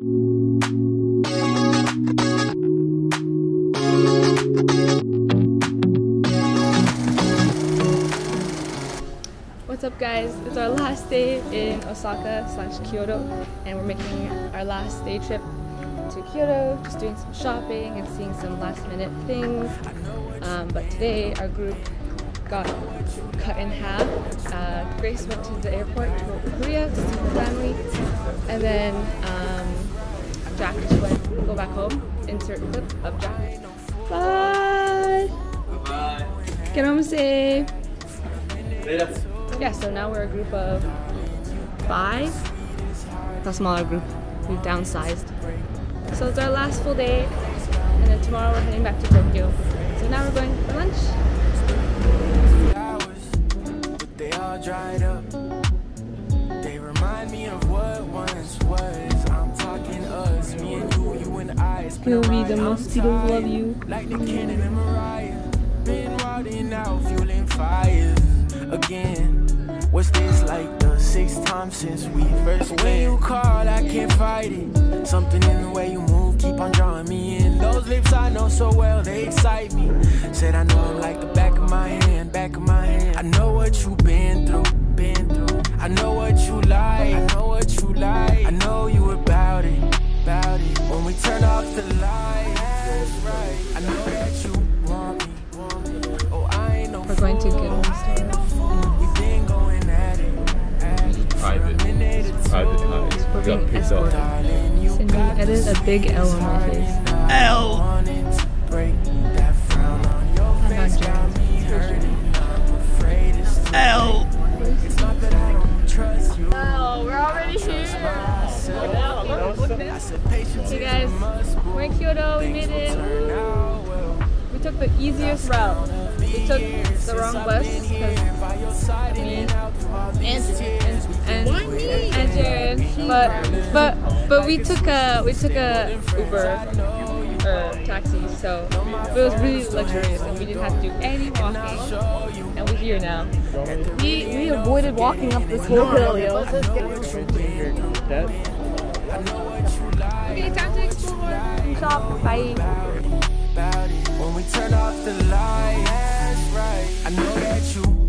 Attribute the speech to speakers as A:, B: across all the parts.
A: What's up guys? It's our last day in Osaka slash Kyoto and we're making our last day trip to Kyoto, just doing some shopping and seeing some last minute things. Um, but today our group got cut in half. Uh, Grace went to the airport to go to Korea to see her family and then um, Jack just went go back home. Insert clip of Jack. Bye!
B: Bye.
A: Get home safe!
B: Later.
A: Yeah, so now we're a group of five. A smaller group. We've downsized. So it's our last full day, and then tomorrow we're heading back to Tokyo. So now we're going for lunch.
C: And I. It's been a
A: He'll be the
C: ride, I'm
A: mosquitoes love you.
C: Like the Ken and Mariah. Been riding out, fueling fires again. What's this like the sixth time since we first met? When you call, I can't fight it. Something in the way you move, keep on drawing me in. Those lips I know so well, they excite me. Said I know them like the back of my hand, back of my hand. I know what you've been through, been through. I know what you like, I know what you like. I know you about it, about it. When we turn off the lights. Right, I know that you want me. Oh, I ain't no
A: We're going to
C: fool.
A: get one store.
C: We've been going at it.
B: Private.
C: For a minute or two.
B: Private clients.
A: We're
B: Got
A: being
B: picked
A: escorted.
B: up.
A: Cindy
C: got
A: edited a big L on my face.
C: L.
A: the easiest route. We took the wrong bus because
C: By your side
A: me
C: and out through all
A: and and and, and Jared, but but but we took a we took a Uber or taxi, so it was really luxurious and we didn't have to do any walking. And we're here now. We we avoided walking up this whole hill, yo. Okay, time to explore and shop. Bye.
C: Turn off the lights, right. I know that you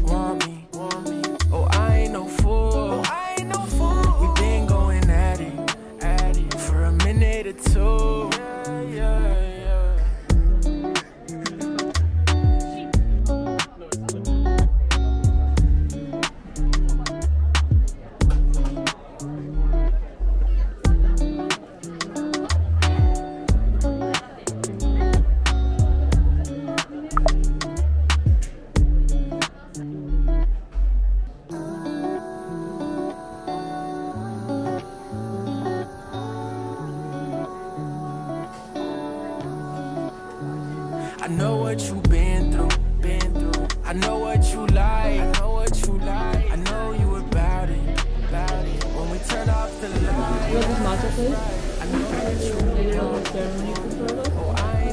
C: Want
A: this matcha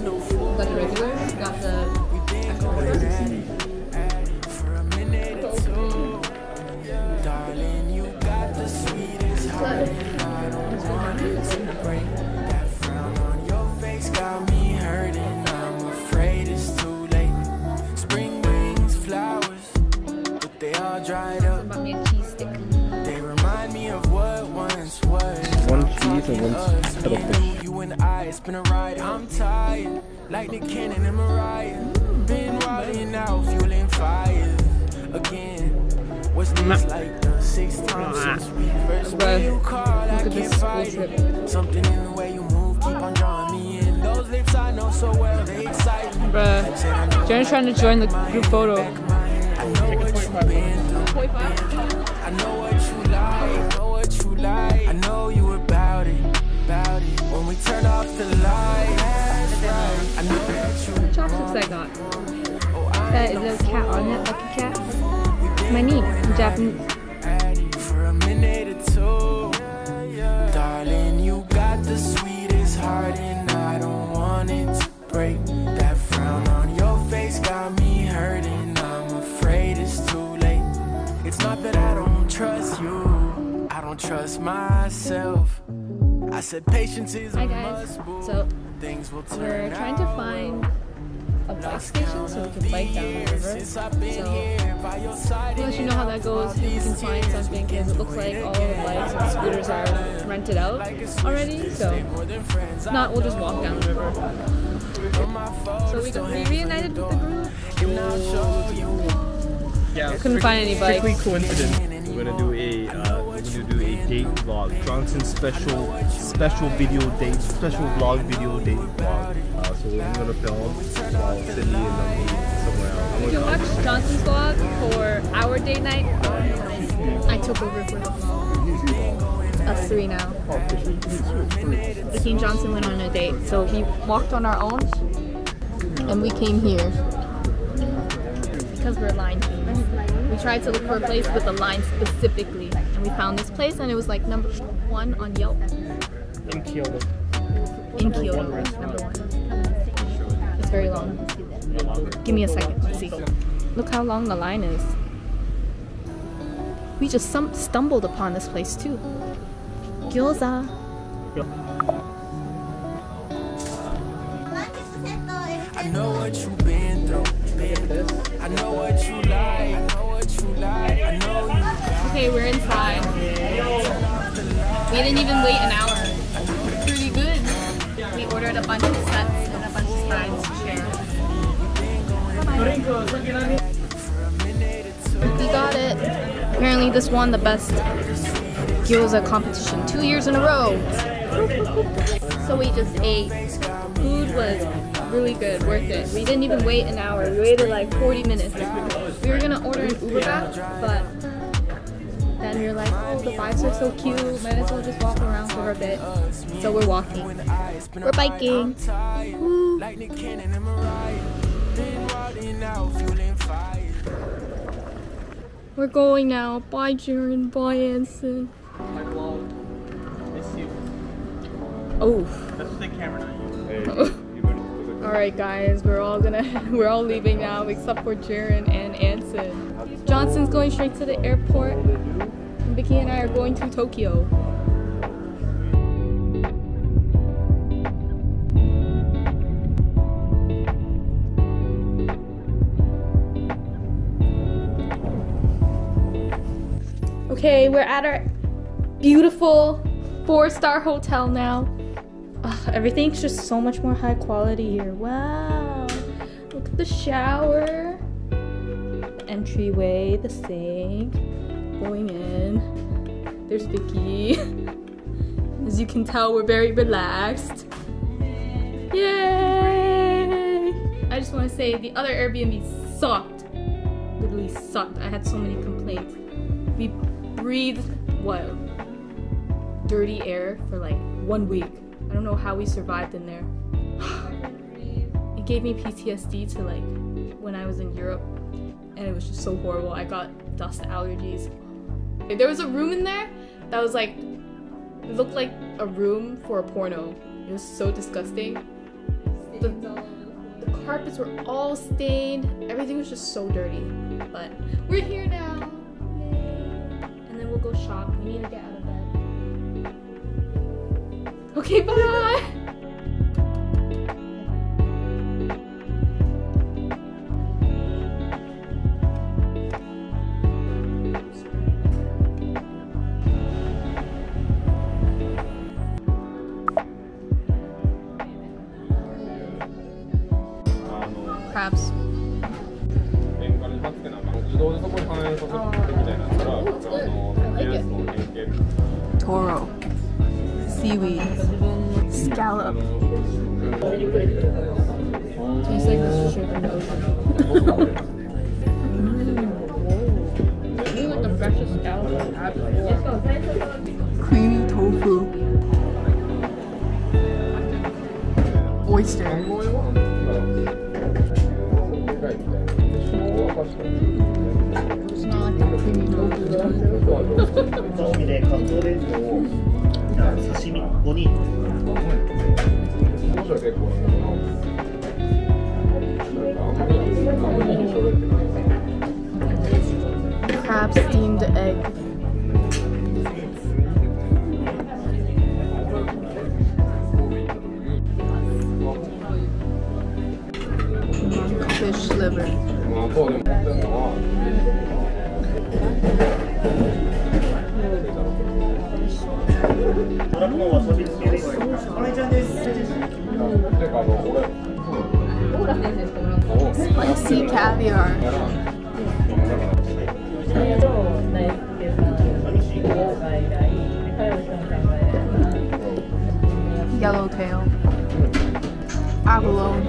C: Oh, fool.
A: Got the regular, got the
C: We been going at it, at it for a minute or two. Darling, you got the sweetest heart, and I don't want it to break. That frown on your face got me hurting. I'm afraid it's too late. Spring brings flowers, but they all dried
A: cheese
B: and one
C: talking us, me you, you and I, it's been a ride. I'm tired, like the Cannon and Mariah. Been riding out, fueling fires again. What's this like the sixth time since we first met? You call, I
A: look at
C: can't
A: this school
C: fight
A: trip.
C: it. Something in the way you move, keep on drawing me in. Those lips I know so well, they excite me.
A: Bruh.
C: Said I know
A: Jared's trying to join the group photo.
C: I know what you've been through. I know what you like, know what you like. I know you turn off the lights, I know that you
A: What chopsticks I got?
C: oh,
A: That is a cat on it, like a cat. My in Japanese.
C: for a minute or two. Darling, you got the sweetest heart, and I don't want it to break. That frown on your face got me hurting. I'm afraid it's too late. It's not that I don't trust you, I don't trust myself.
A: I said patience is
C: Hi
A: a
C: guys.
A: must.
C: So
A: Things will turn
C: we're trying to find a bike station so we can bike down the river.
A: Since I've
C: So
A: here by your side,
C: to let you know how that goes, if we can find something because it looks like all the bikes and scooters are rented out already. So if not, we'll just walk down the river. So we, we reunited with the group.
D: Yeah,
C: Couldn't find any bikes.
D: Strictly coincidence. We're gonna do a uh, we're gonna do a date vlog. Johnson special special video date special vlog video date vlog. Uh, so we're gonna film while Sydney and um, somewhere else.
C: You can watch Johnson's vlog for our date night. I took over for the vlog. Us three now. Vicky and Johnson went on a date, so we walked on our own, and we came here because we're line teams. We tried to look for a place with a line specifically, and we found this place, and it was like number one on Yelp
D: In Kyoto.
C: in Kyoto, number one. It's very long. Give me a second to see. Look how long the line is. We just stumbled upon this place too. Gyoza.
A: I know what you've
C: Okay, we're inside. We didn't even wait an hour. Pretty good. We ordered a bunch of sets and a bunch of sides to share. We got it. Apparently this won the best gyoza competition two years in a row. So we just ate. Food was really good, worth it. We didn't even wait an hour. We waited like 40 minutes. We were gonna order an Uber back, but then we were like, oh, the vibes are so cute. Might as well just walk around for a bit. So we're walking. We're biking.
A: And.
C: We're going now. Bye, Jaren. Bye, Anson.
D: My vlog. Miss you.
C: Oh.
D: That's the camera, not you.
C: All right, guys. We're all gonna. We're all leaving now, except for Jaren and Anson. Johnson's going straight to the airport. Vicky and I are going to Tokyo. Okay, we're at our beautiful four-star hotel now. Ugh, everything's just so much more high quality here. Wow. Look at the shower. Entryway, the sink. Going in. There's Vicky. As you can tell, we're very relaxed. Yay! I just want to say the other Airbnb sucked. Literally sucked. I had so many complaints. We breathed what? Dirty air for like one week. I don't know how we survived in there. it gave me PTSD to like when I was in Europe and it was just so horrible. I got dust allergies. There was a room in there that was like looked like a room for a porno. It was so disgusting. The, the carpets were all stained. Everything was just so dirty. But we're here now. And then we'll go shop. We need to get out of bed. Okay, bye. Seaweed. Scallop. Tastes like the shrimp in the ocean. You want the freshest? Creamy tofu. Oyster. It's not like the creamy tofu. Crab steamed egg.
E: Fish liver.
C: Spicy caviar. Yellowtail. Abalone.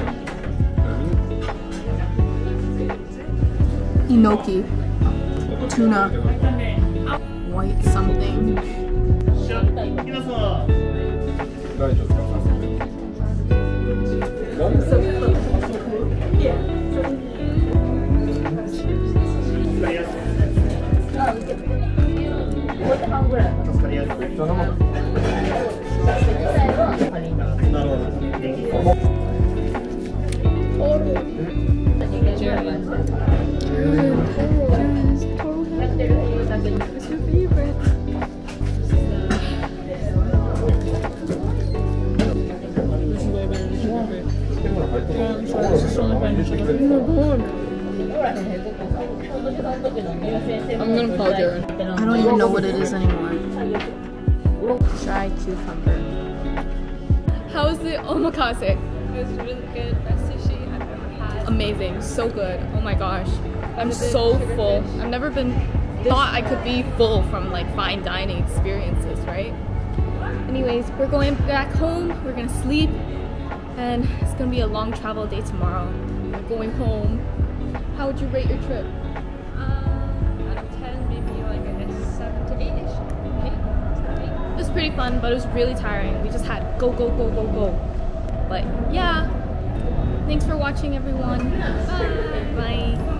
C: Enoki. Tuna. White something.
E: 大丈夫
C: omakase?
F: It was really good. Best sushi I've ever had.
C: Amazing, so good. Oh my gosh. I'm so full. I've never been thought I could be full from like fine dining experiences, right? Anyways, we're going back home. We're gonna sleep, and it's gonna be a long travel day tomorrow. We're going home. How would you rate your trip?
F: Um, out of 10, maybe like a 7 to 8 ish. 8?
C: It was pretty fun, but it was really tiring. We just had go, go, go, go, go. But yeah, thanks for watching, everyone. Bye. Bye.